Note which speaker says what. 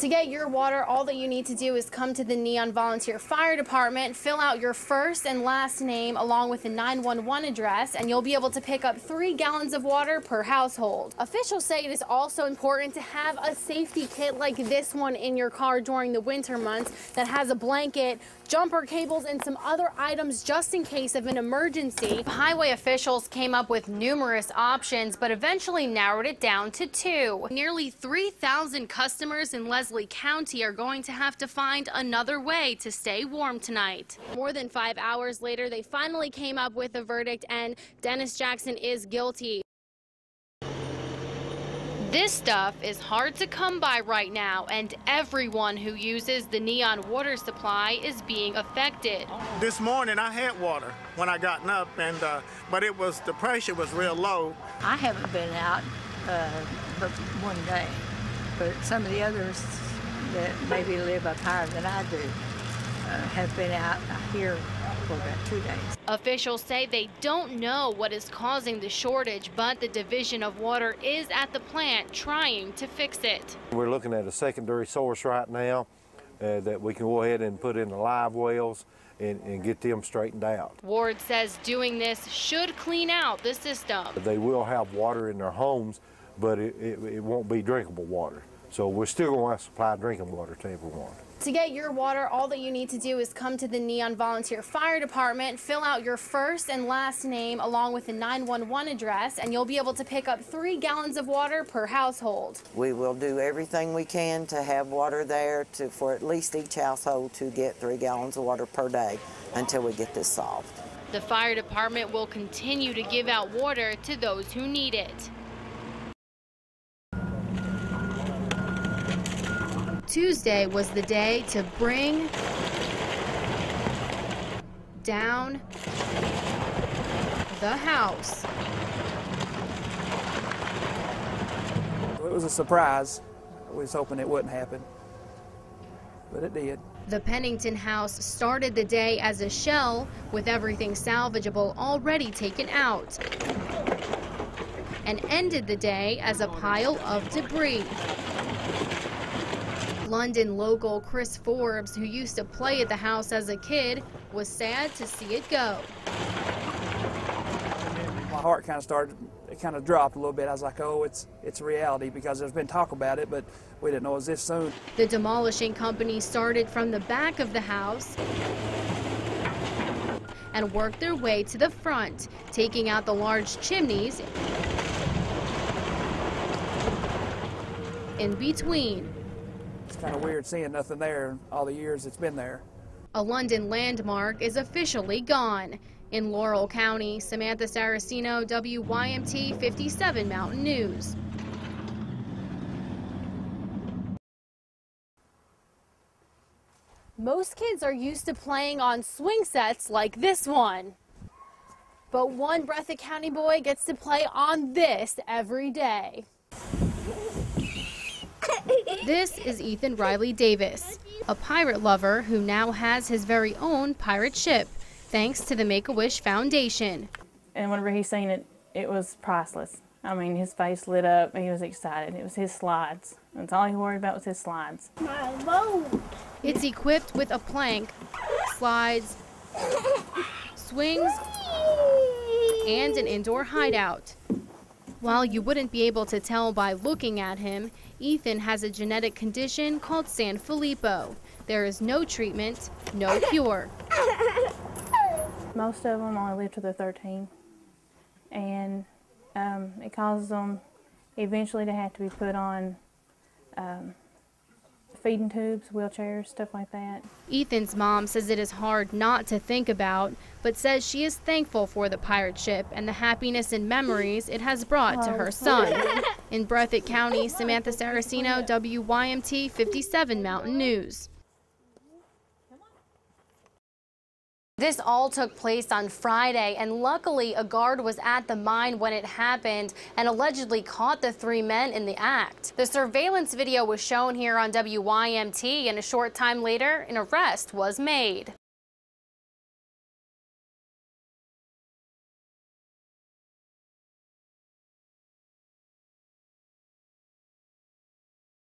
Speaker 1: To get your water, all that you need to do is come to the Neon Volunteer Fire Department, fill out your first and last name along with the 911 address, and you'll be able to pick up three gallons of water per household. Officials say it is also important to have a safety kit like this one in your car during the winter months that has a blanket, jumper cables, and some other items just in case of an emergency. Highway officials came up with numerous options, but eventually narrowed it down to two. Nearly 3,000 customers in Leslie County are going to have to find another way to stay warm tonight. More than five hours later, they finally came up with a verdict, and Dennis Jackson is guilty. This stuff is hard to come by right now, and everyone who uses the Neon water supply is being affected.
Speaker 2: This morning I had water when I gotten up, and uh, but it was the pressure was real low.
Speaker 3: I haven't been out uh, but one day, but some of the others that maybe live up higher than I do uh, have been out here for about two days.
Speaker 1: Officials say they don't know what is causing the shortage, but the Division of Water is at the plant trying to fix it.
Speaker 4: We're looking at a secondary source right now uh, that we can go ahead and put in the live wells and, and get them straightened out.
Speaker 1: Ward says doing this should clean out the system.
Speaker 4: They will have water in their homes, but it, it, it won't be drinkable water. So we're still going to supply drinking water to everyone.
Speaker 1: To get your water, all that you need to do is come to the Neon Volunteer Fire Department, fill out your first and last name along with the 911 address, and you'll be able to pick up three gallons of water per household.
Speaker 5: We will do everything we can to have water there to, for at least each household to get three gallons of water per day until we get this solved.
Speaker 1: The fire department will continue to give out water to those who need it. Tuesday was the day to bring down the house.
Speaker 6: It was a surprise. I was hoping it wouldn't happen, but it did.
Speaker 1: The Pennington house started the day as a shell with everything salvageable already taken out and ended the day as a pile of debris. London local Chris Forbes, who used to play at the house as a kid, was sad to see it go.
Speaker 6: My heart kind of started, it kind of dropped a little bit. I was like, oh, it's it's reality because there's been talk about it, but we didn't know it was this soon.
Speaker 1: The demolishing company started from the back of the house and worked their way to the front, taking out the large chimneys in between.
Speaker 6: It's kind of weird seeing nothing there all the years it's been there.
Speaker 1: A London landmark is officially gone. In Laurel County, Samantha Saracino, WYMT 57 Mountain News. Most kids are used to playing on swing sets like this one. But one Breathitt County boy gets to play on this every day. This is Ethan Riley Davis, a pirate lover who now has his very own pirate ship, thanks to the Make-A-Wish Foundation.
Speaker 7: And whenever he seen it, it was priceless. I mean, his face lit up. He was excited. It was his slides. That's all he worried about was his slides.
Speaker 1: My boat. It's equipped with a plank, slides, swings, and an indoor hideout. While you wouldn't be able to tell by looking at him, Ethan has a genetic condition called Sanfilippo. There is no treatment, no cure.
Speaker 7: Most of them only live till they're 13, and um, it causes them eventually to have to be put on um, feeding tubes, wheelchairs, stuff like that.
Speaker 1: Ethan's mom says it is hard not to think about, but says she is thankful for the pirate ship and the happiness and memories it has brought to oh. her son. In Breathitt County, Samantha Saracino, WYMT 57 Mountain News. This all took place on Friday, and luckily a guard was at the mine when it happened and allegedly caught the three men in the act. The surveillance video was shown here on WYMT, and a short time later, an arrest was made.